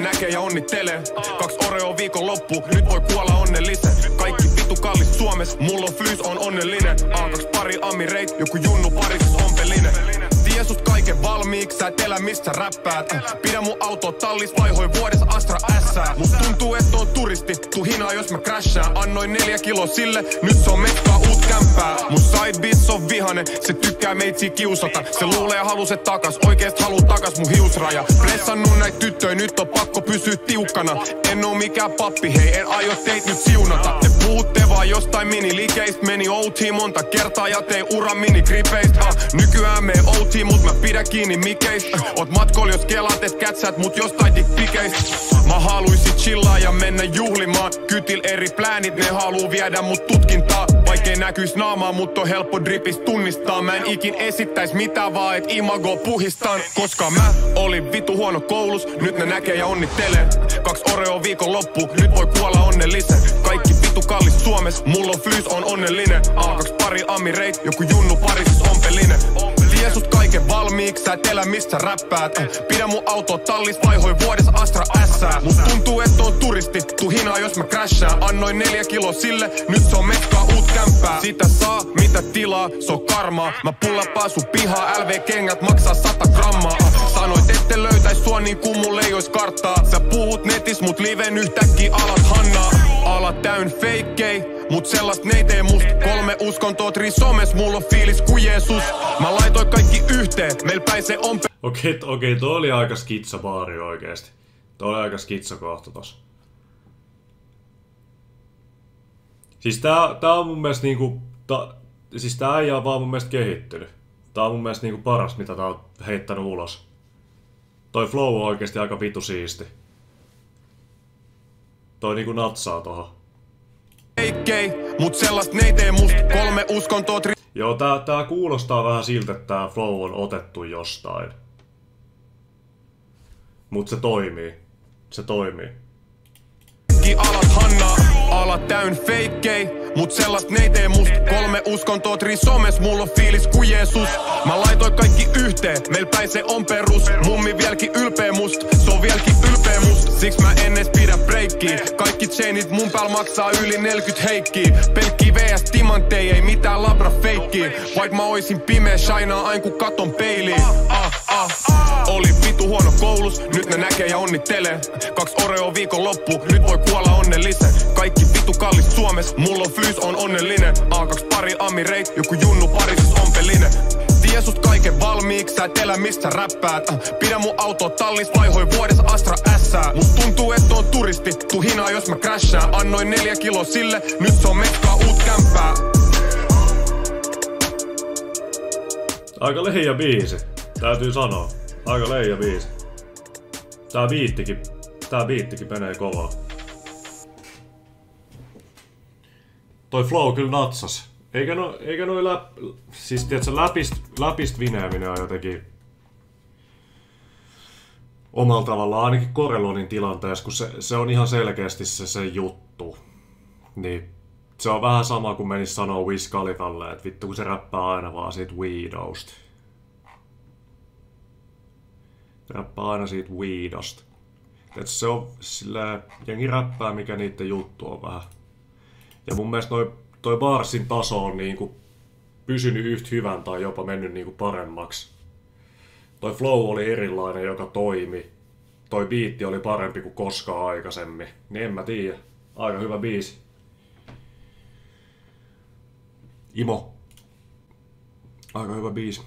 näkee ja onnittelee. Kaksi Oreo viikon loppu, nyt voi kuolla onnellisen. Kaikki vitu kallis Suomessa, mulla on flys, on onnellinen. A2 pari amireit, joku junnu parisis ompelinen. Tien sut kaiken valmiiksi, sä et elä mistä räppäät. Pidä mun auto tallis, vaihoi vuodessa Astra S. Must tuntuu, on turisti, tuu hinaa jos mä crashaan. Annoin neljä kilo sille, nyt se on mekkaa uut kämppää. Mun side bitch on vihane, se tykkää meitsi kiusata. Se luulee halus et takas, oikeest haluu takas mun hiusraja. Blessannut näit tyttöjä, nyt on pakko pysyä tiukkana. En oo mikään pappi, hei en aio teit nyt siunata. Jostain minilikeistä, meni OT monta kertaa ja tein ura minikripeistä. Ah, nykyään me OT, mut mä pidä kiinni mikeistä. Ah, Oot matkoilla jos kelaat et kätsät mut jostain dickpikeistä. Mä haluisin chillaa ja mennä juhlimaan. Kytil eri pläänit, ne haluu viedä mut tutkintaa. Vaikkei näkyis naamaa, mut on helppo dripis tunnistaa. Mä en ikin esittäis mitään vaan et imago puhistan. Koska mä olin vitu huono koulus, nyt ne näkee ja onnittelee. Kaksi Oreo viikon loppu, nyt voi kuolla onnellisen. Kaikki vitu kallis Suomessa, mulla on flys, on onnellinen. A2 pari amireit, joku junnu parisis ompelinen. Tie sut kaiken valmiiksi, sä et elä mistä räppäät. Pidä mun auto tallis, vaihoi vuodessa Astra S. Must tuntuu, että on turisti, tuu hinaa jos mä crashaan. Annoin neljä kilo sille, nyt se on mekkaa uut kämppää. Sitä saa, mitä tilaa, se on karmaa. Mä pullapaa sun pihaa, LV-kengät maksaa sata grammaa. Äh, Sanoit, ette löytäis sua niin kuin mulle ei ois karttaa. Sä puhut netis, mut liven yhtäkkiä alat hannaa. Alat täyn feikkei, Mut sellast ne ei tee must Kolme uskontoa, tri somes, mulla on fiilis ku Jeesus Mä laitoin kaikki yhteen, meil päin se on Okei, t- okei, toi oli aika skitsabaari oikeesti. Toi oli aika skitsakohta tossa. Siis tää, tää on mun mielestä niinku... Ta, siis tää ei ole vaan mun mielestä kehittynyt. Tää on mun mielestä niinku paras, mitä tää on heittänyt ulos. Toi flow on oikeesti aika vitu siisti. Toi niinku natsaa tohon. feikkei Mut sellast ne ei tee must Kolme uskontoa, tri Joo, tää, tää kuulostaa vähän siltä, että tää flow on otettu jostain. Mut se toimii. Se toimii. Alat täyn feikkei Mut sellast ne tee must. Kolme uskontoa, tri somes, mulla on fiilis ku Jeesus. Mä laitoin kaikki yhteen, meil päin se on perus. Mummi vieläkin ylpeä must, se on vieläkin ylpeä must. Siks mä en edes pidä breikkiä Kaikki chainit mun pääl maksaa yli 40 heikkiä. Pelkki VS timanttei, ei mitään labra feikkiä. Vaik mä oisin pimeä, shinaa aina kun katon peiliin ah. Oli vitu huono koulus, nyt ne näkee ja onnittelee. Kaksi Oreo viikon loppu, nyt voi kuolla onnellisen. Kaikki vitu kallis Suomessa, mulla on flys, on onnellinen. A2 pari amireit, joku junnu parisis ompelinen. Tie sut kaiken valmiiksi, sä et elä mistä räppäät. Äh, Pidä mun auto tallis, vaihoi vuodessa Astra S. Must tuntuu, että on turisti, tuu hinaa jos mä crashaan. Annoin neljä kilo sille, nyt se on mekkaa uut kämppää. Aika leija biisi, täytyy sanoa. Aika leija biisi. Tää biittikin, tää biittikin menee kovaa. Toi flow kyllä natsas. Eikä no, eikä noi läp... Siis tiedätkö, läpist, läpist vineäminen on jotenkin... Omalla tavallaan, ainakin Korelonin tilanteessa, kun se, se on ihan selkeästi se, se juttu. Niin se on vähän sama kuin menis sanoa Wiz Khalifalle, että vittu kun se räppää aina vaan siitä weedosta. Se räppää aina siitä weedosta. Et se on sillä jengi räppää mikä niiden juttu on vähän. Ja mun mielestä noi, toi Barsin taso on niinku pysynyt yhtä hyvän tai jopa mennyt niinku paremmaksi. Toi flow oli erilainen, joka toimi. Toi biitti oli parempi kuin koskaan aikaisemmin. Niin en mä tiedä. Aika hyvä biisi. Imo. Aika hyvä biisi.